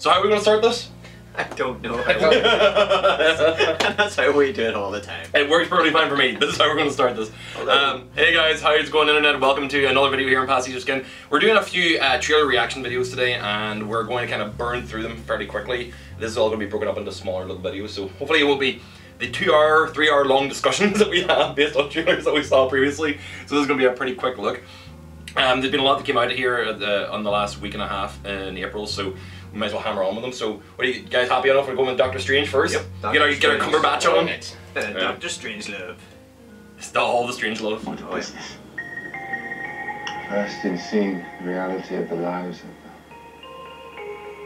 So how are we going to start this? I don't know. and that's how we do it all the time. It works perfectly fine for me. This is how we're going to start this. Um, hey guys, how's it going, internet? Welcome to another video here on Pastiche of Skin. We're doing a few uh, trailer reaction videos today, and we're going to kind of burn through them fairly quickly. This is all going to be broken up into smaller little videos, so hopefully it will be the two-hour, three-hour long discussions that we have based on trailers that we saw previously. So this is going to be a pretty quick look. Um, there's been a lot that came out of here uh, the, on the last week and a half in April, so we might as well hammer on with them. So, what are you guys happy enough? We're going with Doctor Strange first. Yep, get our Doctor get our Cumberbatch on. it. Uh, Yeah. Doctor Strangelove. It's the, all the strange love. Oh, yeah. First in seeing the reality of the lives of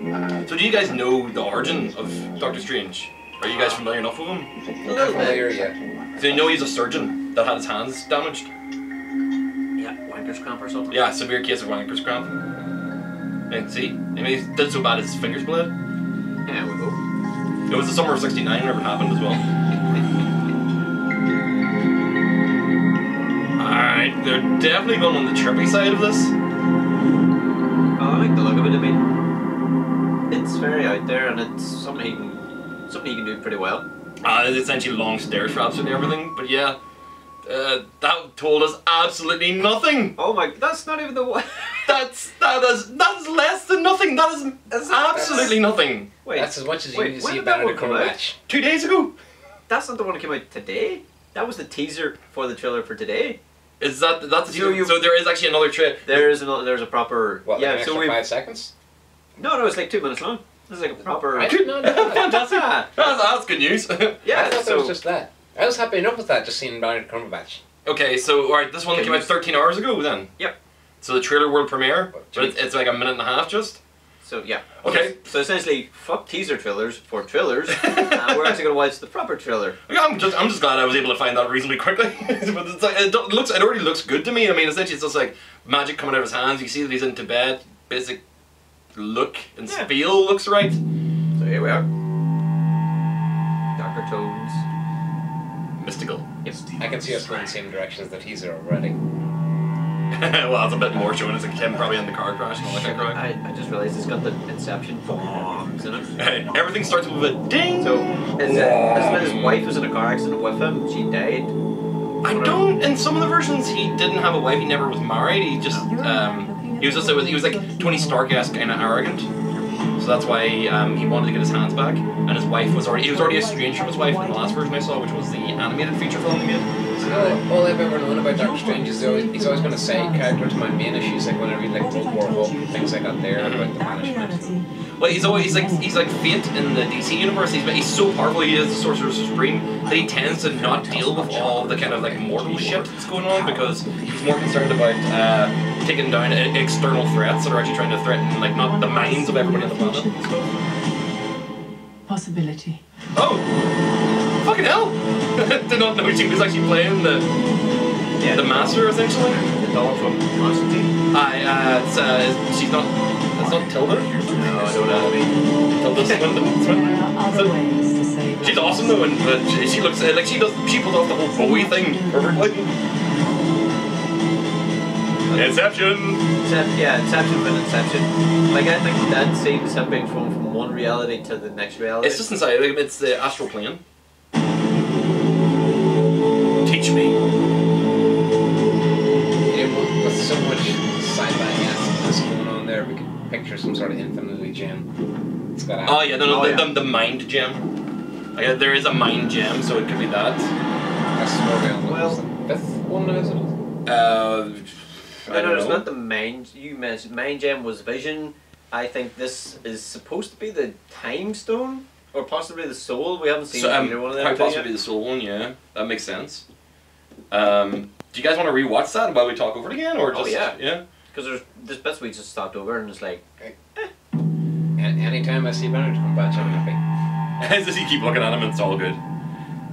the man. So, do you guys know the origin of Doctor Strange? Are you guys familiar enough with him? A little. Familiar, yeah. So, you know he's a surgeon that had his hands damaged. Yeah, wanker's cramp or something. Yeah, severe case of wanker's cramp. And see, I mean, he did so bad his fingers bled. Yeah, we go. It was the summer of '69 whenever it happened as well. Alright, they're definitely going on the trippy side of this. Oh, I like the look of it. I mean, it's very out there, and it's something he can, something he can do pretty well. Uh, it's essentially long stair straps and everything, but yeah, uh, that told us absolutely nothing. Oh my, that's not even the one. That's that is that's less than nothing. That is That's- absolutely nothing. Wait, That's as much as you wait, need to see did that Benedict one come out? Two days ago. that's not the one that came out today. That was the teaser for the trailer for today. Is that that's the So you- so there is actually another trip. There is another. There's a proper. What, yeah, like an so extra we. five seconds? No, no, it's like two minutes long. This is like a proper. I did not know that. Fantastic. That's, that's good news. Yeah, I thought so that was just that. I was happy enough with that, just seeing Benedict Cumberbatch. okay, so all right, this one Okay, came out 13 hours ago then. Yep. So the trailer world premiere, What, but it's, it's like a minute and a half just. So yeah. Okay. So essentially, fuck teaser trailers for trailers, and we're actually gonna watch the proper trailer. Yeah, I'm just I'm just glad I was able to find that reasonably quickly. but it's like it looks it already looks good to me. I mean, essentially it's just like magic coming out of his hands. You see that he's in Tibet. Basic look and Yeah. feel looks right. So here we are. Doctor Tones. Mystical. Yep. I can see us going the same direction as the teaser already. well, that's a bit more showing us like him probably in the car crash and all that kind of crap. I, I just realized it's got the Inception bombs in it. Hey, everything starts with a ding. So, his, uh, his, his wife was in a car accident with him. She died. I don't. In some of the versions, he didn't have a wife. He never was married. He just um, he was just he was like Tony Stark-esque kind of arrogant. So that's why um, he wanted to get his hands back. And his wife was already he was already estranged from his wife in the last version I saw, which was the animated feature film they made. All, I've ever known about Doctor Strange is always, he's always been a side character to my main issues, like when I read like World War Hulk and things like that there about the management. Well, he's always he's like he's like Fate in the DC universe. He's he's so powerful. He is the Sorcerer Supreme that he tends to not deal with all the kind of like mortal shit that's going on because he's more concerned about uh, taking down external threats that are actually trying to threaten like not the minds of everybody on the planet. Possibility. Oh, fucking hell! Did not know she was actually playing the Yeah. the master essentially. The from Constantine. I uh, it's, uh, she's not. It's not Tilda. No, I don't know. Tilda Swinton. There Swinton. are other ways to save She's awesome though, and but she, she looks uh, like she does. She pulls off the whole Bowie thing perfectly. Inception. Incep- yeah, Inception but Inception. Like, I think that seems him being thrown from one reality to the next reality. It's just inside. like, It's the astral plane. Teach me. So much sci-fi aspects going on there, we could picture some sort of infinity gem. It's got Oh yeah, no, no, Oh, the, yeah. The, the mind gem. Yeah, there is a mind gem, so it could be that. That's what we Well- the fifth one, is it? Uh, I No, no, don't it's know. not the mind. You mentioned Mind Gem was Vision. I think this is supposed to be the Time Stone, or possibly the Soul. We haven't seen So, um, either one of them. quite possibly the soul one. Yeah, that makes sense. Um, do you guys want to rewatch that while we talk over it again, or just Oh, just yeah. yeah? Because there's this bits we just stopped over and it's like, A- anytime I see Benedict Cumberbatch, I'm happy. As you keep looking at him, and it's all good.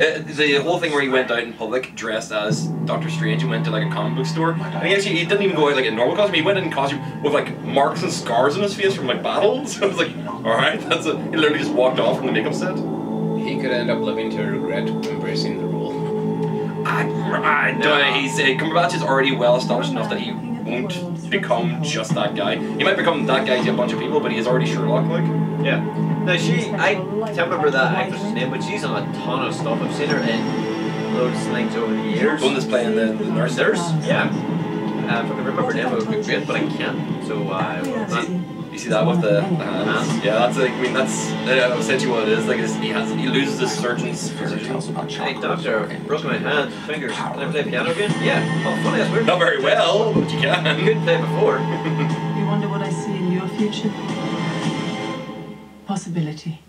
Uh, the whole thing where he went out in public dressed as Doctor Strange and went to like a comic book store. And he actually he didn't even go out like in normal costume. He went in costume with like marks and scars on his face from like battles. I was like, all right, that's a. He literally just walked off from the makeup set. He could end up living to regret embracing the role. I, I don't know. He's uh, Cumberbatch is already well established enough that he won't become just that guy. He might become that guy to a bunch of people, but he is already Sherlock like. Yeah. Now she, I can't remember that actress's name, but she's on a ton of stuff. I've seen her in loads of things over the years. The one that's playing the, the nurse. Nurse, yeah. Uh, if I could remember her name, it would be great, but I can't. So uh, not- You see that with the, the hands? Hands. Yeah, that's like, I mean, that's uh, essentially what it is. Like, it's, he has, he loses his surgeon's position. Hey doctor, broke my hand, fingers. Can I play piano again? Yeah. Oh, funny, that's weird. Not very well, but you can. You can. couldn't play before. You wonder what I see in your future? Possibility.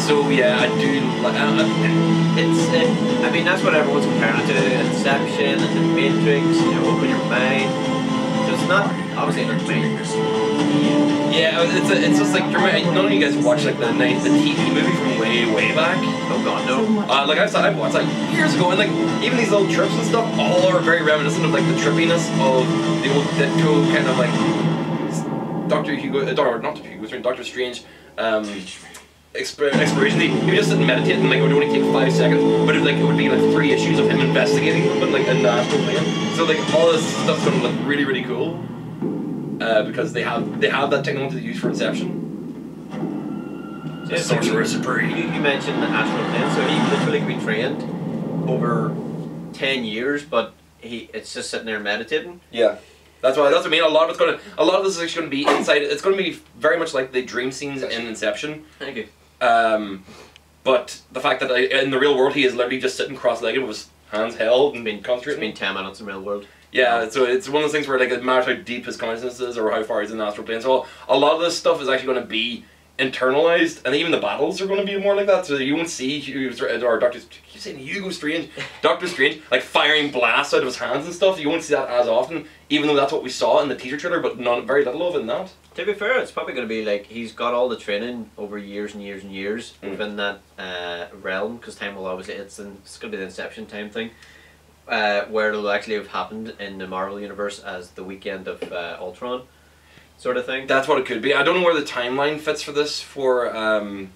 So yeah, I do. Like, uh, uh, It's, uh, I mean, that's what everyone's comparing it to. Inception and the Matrix, you know, open your mind. So it's not, obviously not me. yeah, it's a, it's just like remember, none of you guys watched like the night the TV movie from way way back. Oh god, no. Uh, like I've I've watched like years ago, and like even these little trips and stuff, all are very reminiscent of like the trippiness of the old Ditko kind of like Doctor Hugo, uh, Doctor not Doctor Hugo, sorry, Doctor Strange. Um, exp- exploration. He would just sit and meditate, and like it would only take five seconds, but it, like it would be like three issues of him investigating something like the astral plane. So like all this stuff's gonna look really really cool. Uh, because they have they have that technology they use for Inception. Yeah, so you, Sorcerer Supreme. you mentioned the astral plane, so he literally could be trained over 10 years, but he it's just sitting there meditating. Yeah. That's why. That's what I mean. A lot of it's gonna. A lot of this is actually gonna be inside. It's gonna be very much like the dream scenes in Inception. Thank you. Um, but the fact that I, in the real world he is literally just sitting cross-legged with his hands held and It's been, concentrating. it's been 10 minutes in real world. Yeah, so it's one of those things where like it matters how deep his consciousness is or how far he's in the astral plane. So a lot of this stuff is actually going to be internalized, and even the battles are going to be more like that. So you won't see Hugo or Doctor. You saying Hugo Strange, Doctor Strange, like firing blasts out of his hands and stuff. You won't see that as often, even though that's what we saw in the teaser trailer, but not very little of it in that. To be fair, it's probably going to be like he's got all the training over years and years and years Mm. within that uh, realm because time will obviously it's in, it's going to be the Inception time thing, uh, where it'll actually have happened in the Marvel universe as the weekend of uh, Ultron, sort of thing. That's what it could be. I don't know where the timeline fits for this for um,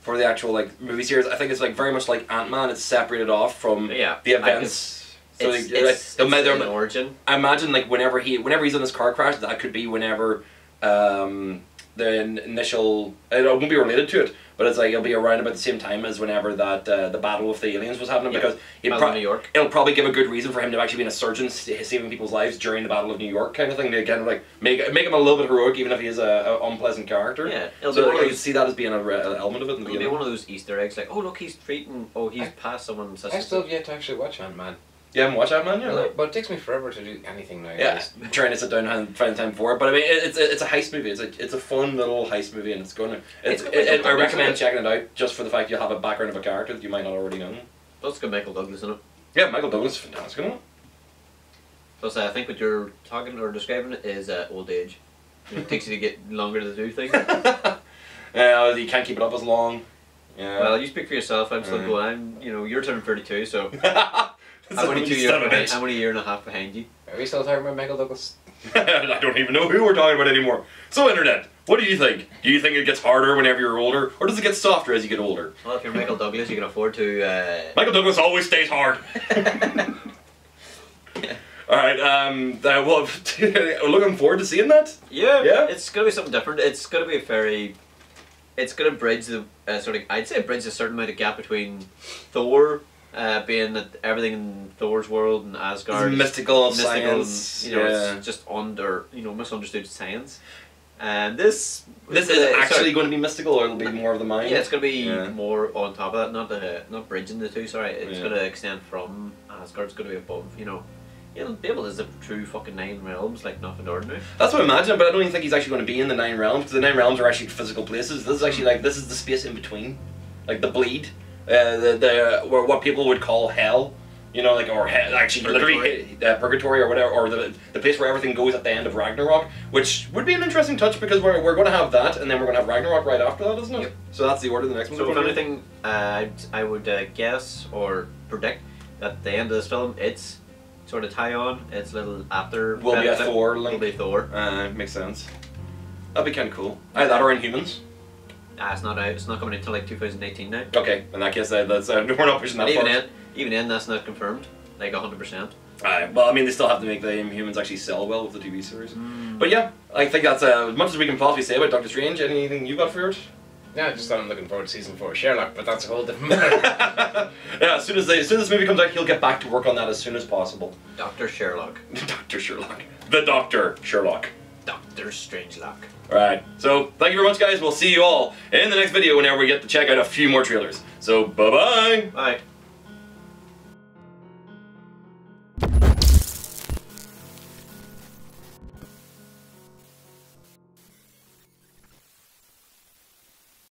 for the actual like movie series. I think it's like very much like Ant Man. It's separated off from yeah, the events. So It's, like, it's, they'll- it's an origin. I imagine like whenever he whenever he's in this car crash, that could be whenever um, the initial. It won't be related to it, but it's like it'll be around about the same time as whenever that uh, the battle with the aliens was happening Yeah. because he'd pro- New York. it'll probably give a good reason for him to actually be in a surgeon saving people's lives during the Battle of New York kind of thing. To kind of like make make him a little bit heroic, even if he is a, a unpleasant character. Yeah, it'll so one like, of I see that as being a re- an element of it in the It'll be one of those Easter eggs, like, oh look, he's treating. Oh, he's I- passed someone's. I still have yet to actually watch Ant Man. You haven't watched that man yet? Well, But it takes me forever to do anything now. Yeah, trying to sit down and find time for it. But I mean, it- it's a, it's a heist movie. It's a it's a fun little heist movie, and it's going to. It's, It's it, it, I recommend it. checking it out just for the fact you'll have a background of a character that you might not already know. That's got Michael Douglas in it. Yeah, Michael Douglas is fantastic in it. Plus, I think what you're talking or describing is uh, old age. It takes you to get longer to do things. Yeah, you can't keep it up as long. Yeah. Well, you speak for yourself. I'm still Right. going. I'm, you know, you're turning 32, so I'm I'm two years. Behind, I'm only a year and a half behind you. Are we still talking about Michael Douglas? I don't even know who we're talking about anymore. So, internet, what do you think? Do you think it gets harder whenever you're older, or does it get softer as you get older? Well, if you're Michael Douglas, you can afford to. Uh, Michael Douglas always stays hard. All right. Um. Uh, well, looking forward to seeing that. yeah, Yeah? It's gonna be something different. It's gonna be a very. It's gonna bridge the uh, sort of. I'd say bridge a certain amount of gap between Thor, uh, being that everything in Thor's world and Asgard. is mystical, mystical science. and, you know, yeah. it's just under, you know, misunderstood science. And this. This uh, is sorry. actually going to be mystical, or it'll be more of the mind. Yeah, it's going to be Yeah. more on top of that, not the, not bridging the two. Sorry, it's Yeah. going to extend from Asgard. It's going to be above. You know, it'll be able to zip through fucking nine realms like nothing ordinary. That's what I imagine, but I don't even think he's actually going to be in the nine realms because the nine realms are actually physical places. This is actually like this is the space in between, like the bleed, uh, the the where what people would call hell. You know, like or he- actually literally uh, purgatory or whatever, or the the place where everything goes at the end of Ragnarok, which would be an interesting touch because we're, we're going to have that, and then we're going to have Ragnarok right after that, isn't it? Yep. So that's the order. The next one. So if anything, uh, I would uh, guess or predict that at the end of this film, it's sort of tie on. It's a little after. Will be a. Thor Will be Thor. Uh, makes sense. That'd be kind of cool. Either that or Inhumans. Ah, it's not out. It's not coming until like 2018 now. Okay, in that case, uh, that's uh, we're not pushing that And even far. then, even then, that's not confirmed. Like 100. percent Uh, well, I mean, they still have to make the Inhumans actually sell well with the TV series. But yeah, I think that's uh, as much as we can possibly say about Doctor Strange. Anything you got for it? Yeah, just that I'm looking forward to season four of Sherlock, but that's a whole different matter. yeah, as soon as they, as soon as this movie comes out, he'll get back to work on that as soon as possible. Doctor Sherlock. Doctor Sherlock, the Doctor Sherlock. Doctor Strangelock. All right. So thank you very much, guys. We'll see you all in the next video whenever we get to check out a few more trailers. So bye bye. Bye.